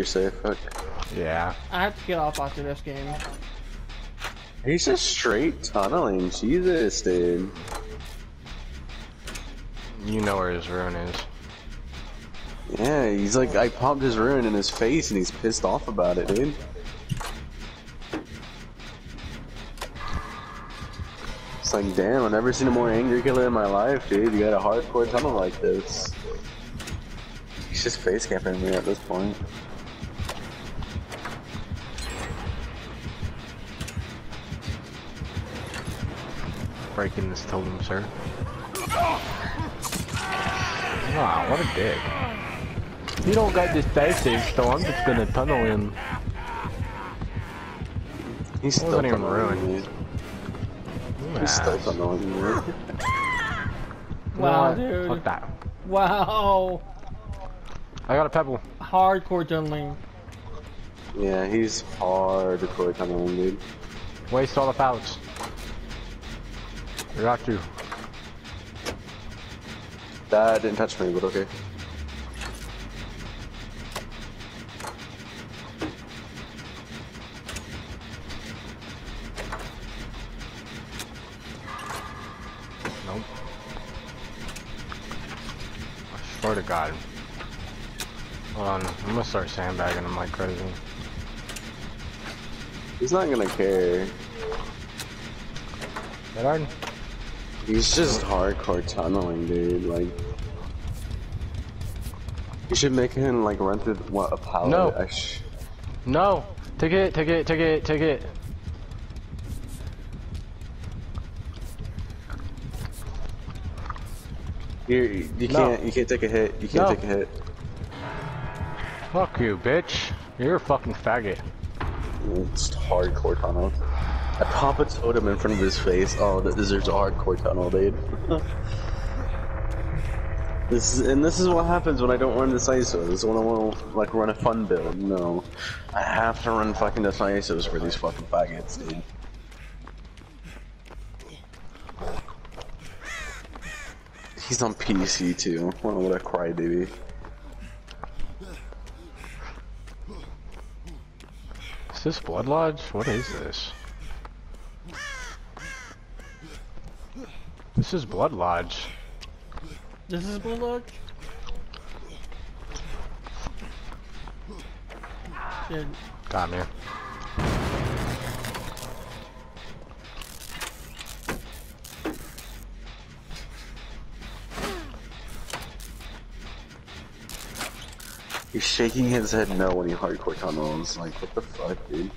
You're safe. Fuck. Yeah. I have to get off after this game. He's just straight tunneling. Jesus, dude. You know where his Ruin is. Yeah, he's like, I popped his Ruin in his face and he's pissed off about it, dude. It's like, damn, I've never seen a more angry killer in my life, dude. You got a hardcore tunnel like this. He's just face camping me at this point. Breaking this totem, sir. Wow, what a dick. You don't got decisive, so I'm just gonna tunnel him. He's That still wasn't even tunneling ruined. me. He's still Nah, tunneling me. you Wow, what? dude. Fuck that. Wow. I got a pebble. Hardcore tunneling. Yeah, he's hardcore tunneling, dude. Waste all the pallets. I got you. That didn't touch me, but okay. Nope. I swear to God. Hold on, I'm gonna start sandbagging him like crazy. He's not gonna care. That Arden? He's just hardcore tunneling, dude. Like, you should make him like run through what a pallet. No. No! Take it, take it, take it, take it. you you No. can't you can't take a hit. You can't No. take a hit. Fuck you, bitch. You're a fucking faggot. It's hardcore tunnel. I pop a totem in front of his face. Oh, that deserves a hardcore tunnel, dude. this is, and this is what happens when I don't run decisive. This is when I want to like run a fun build. No, I have to run fucking decisives for these fucking faggots, dude. He's on PC too. What a crybaby. Is this Blood Lodge? What is this? This is Blood Lodge. This is Blood Lodge? Shit. Got me. He's shaking his head no when he hardcore tunnels. Like, what the fuck, dude?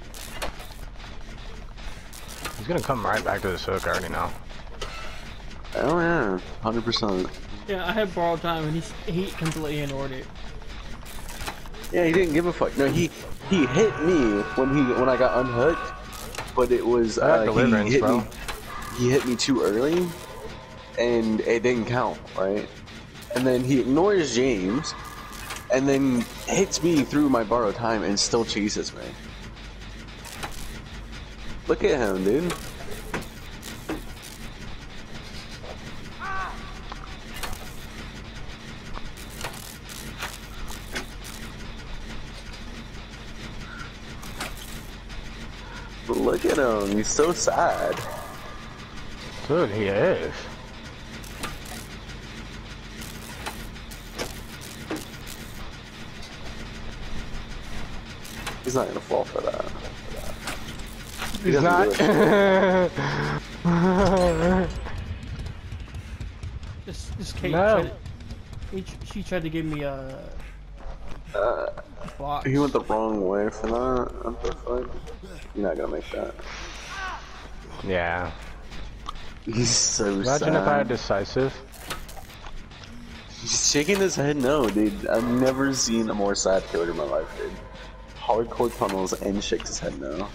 He's gonna come right back to this hook, I already know. Oh yeah, hundred percent. Yeah, I had borrowed time and he, he completely ignored it. Yeah, he didn't give a fuck. No, he he hit me when he when I got unhooked, but it was I uh, he hit bro. me. He hit me too early, and it didn't count, right? And then he ignores James, and then hits me through my borrowed time and still chases me. Look at him, dude. Look at him. He's so sad. Dude, he is. He's not gonna fall for that. He He's doesn't This this Kate No. tried to, he, she tried to give me a Uh, box. he went the wrong way for that. What the fuck? You're not gonna make that. yeah. He's so sad. Imagine sad. if I had decisive. He's shaking his head no, dude. I've never seen a more sad killer in my life, dude. Hardcore tunnels and shakes his head no.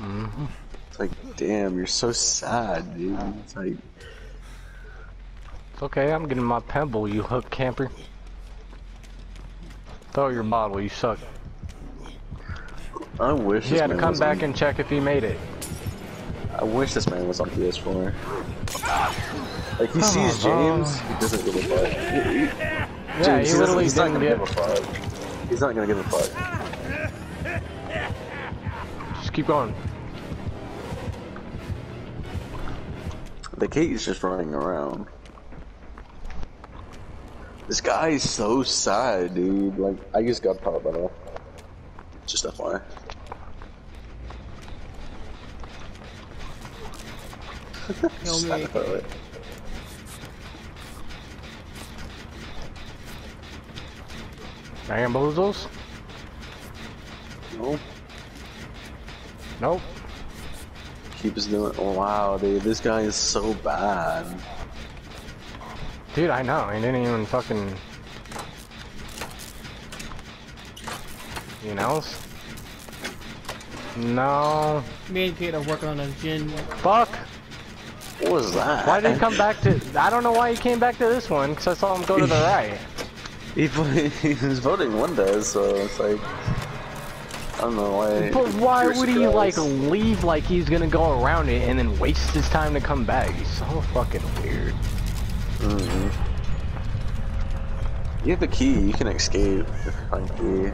Mm-hmm. It's like, damn, you're so sad, dude. It's like, It's okay, I'm getting my pebble, you hook camper. Throw your bottle, you suck. I wish He this had to come back on, and check if he made it. I wish this man was on PS4. Like he sees James, he doesn't give a fuck. Yeah, James, he literally he's not didn't gonna get. give a fuck. He's not gonna give a fuck. Just keep going. The Kate's just running around. This guy is so sad, dude. Like, I just got caught by the way. Just FYI. Kill Just me. FYI. Bamboozles? Nope. Nope. Keeps doing. Wow, dude. This guy is so bad. Dude, I know. He didn't even fucking. You know? No. Me and Kate are working on a gen. Fuck. What was that? Why did he come back to? I don't know why he came back to this one. Because I saw him go to the right. He, he was voting one day, so it's like. I don't know why. But why would he like leave like he's gonna go around it and then waste his time to come back? He's so fucking weird. Mhm. You have the key, you can escape. If you find key.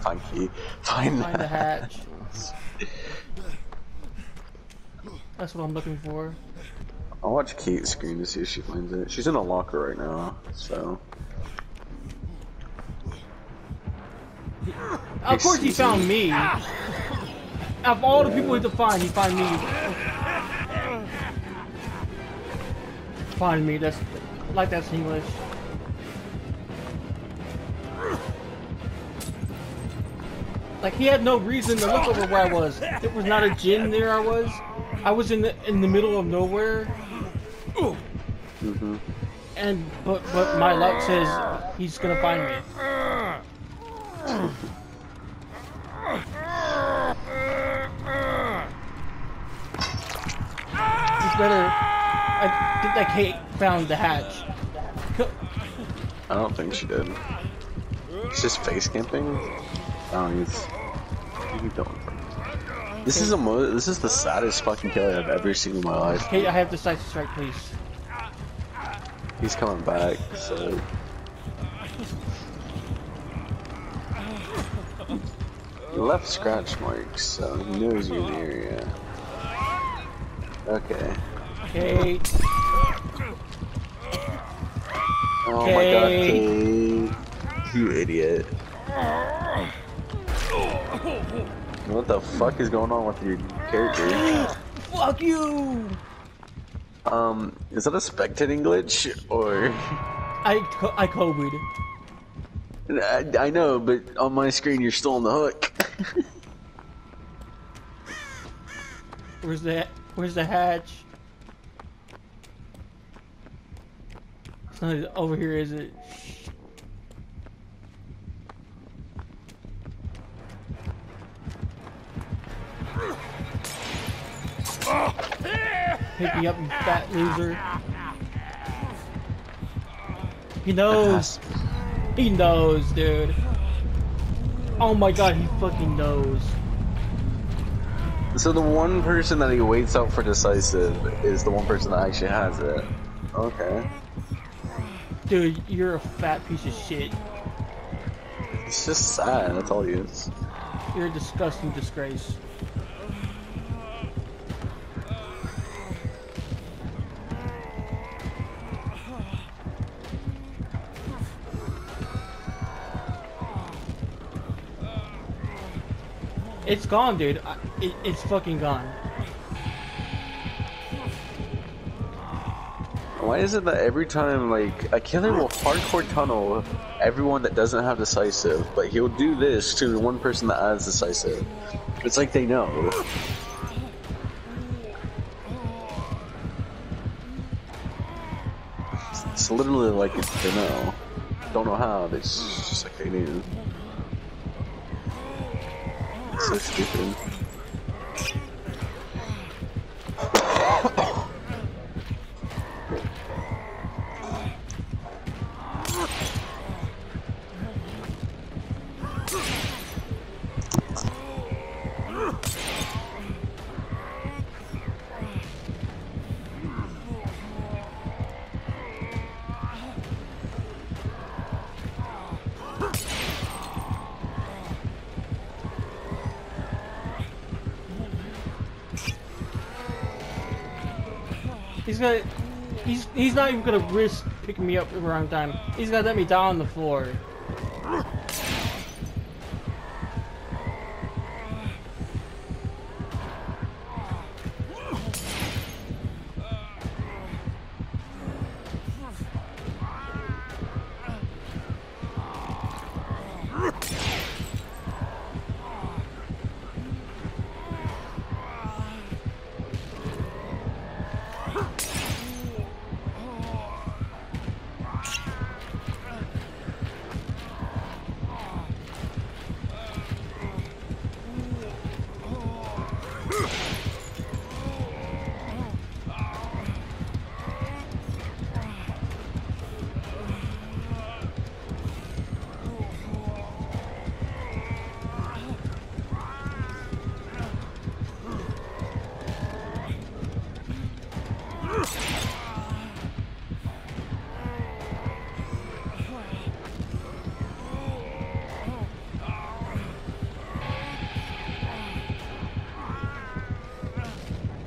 Find key. Find, Find the hatch. That's what I'm looking for. I'll watch Kate's screen to see if she finds it. She's in a locker right now, so. Of course he found me. Of all the people he to find, he find me. Find me. That's like that's English. Like he had no reason to look over where I was. It was not a gym there. I was. I was in the in the middle of nowhere. hmm And but but my luck says he's gonna find me. It's better. I think that Kate found the hatch. I don't think she did. It's just face camping. Oh, he's. Keep going. This is a mo this is the saddest fucking kill I've ever seen in my life. Kate, I have the sight strike, please. He's coming back, so. He left scratch marks, so he knows you're in the area. Okay. Kate. Oh my god, Kate. Kate. You idiot. What the fuck is going on with your character? Fuck you! Um, is that a spectating glitch? Or. I co- I Kobe'd. I, I know, but on my screen you're still on the hook. Where's the Where's the hatch? It's not over here, is it? Pick me up, you fat loser. He knows. He knows, dude. Oh my god, he fucking knows. So the one person that he waits out for decisive is the one person that actually has it. Okay. Dude, you're a fat piece of shit. It's just sad, that's all he is. You're a disgusting disgrace. It's gone, dude. I, it, it's fucking gone. Why is it that every time, like, a killer will hardcore tunnel everyone that doesn't have decisive, but he'll do this to the one person that has decisive? It's like they know. It's literally like they know. Don't know how, it's just like they do. It's so stupid. He's gonna. He's he's not even gonna risk picking me up around time. He's gonna let me down on the floor.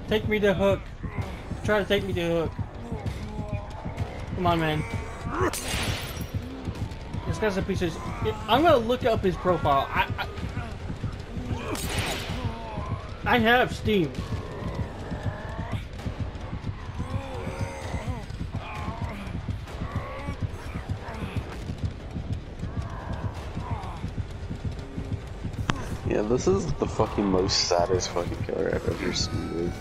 Take me to Hook. Try to take me to Hook. Come on, man. This guy's a piece of. I'm gonna look up his profile. I. I, I have Steam. This is the fucking most saddest fucking killer I've ever seen, dude.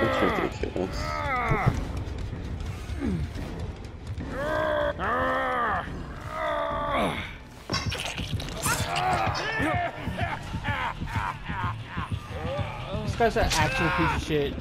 It's ridiculous. This guy's an actual piece of shit.